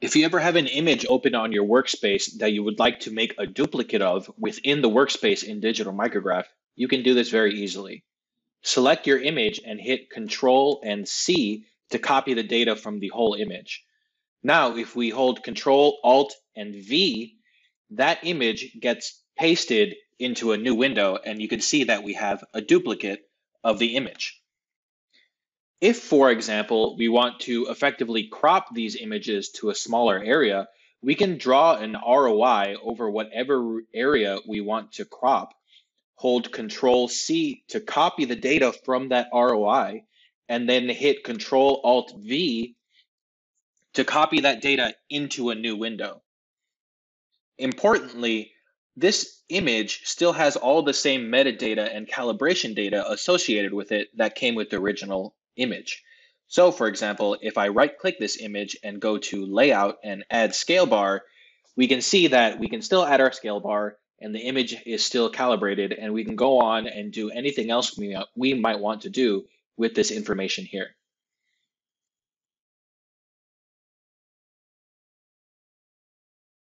If you ever have an image open on your workspace that you would like to make a duplicate of within the workspace in DigitalMicrograph, you can do this very easily. Select your image and hit Control and C to copy the data from the whole image. Now, if we hold Control, Alt, and V, that image gets pasted into a new window, and you can see that we have a duplicate of the image. If, for example, we want to effectively crop these images to a smaller area, we can draw an ROI over whatever area we want to crop, hold Control C to copy the data from that ROI, and then hit Control Alt V to copy that data into a new window. Importantly, this image still has all the same metadata and calibration data associated with it that came with the original image. So for example, if I right click this image and go to layout and add scale bar, we can see that we can still add our scale bar and the image is still calibrated and we can go on and do anything else we, we might want to do with this information here.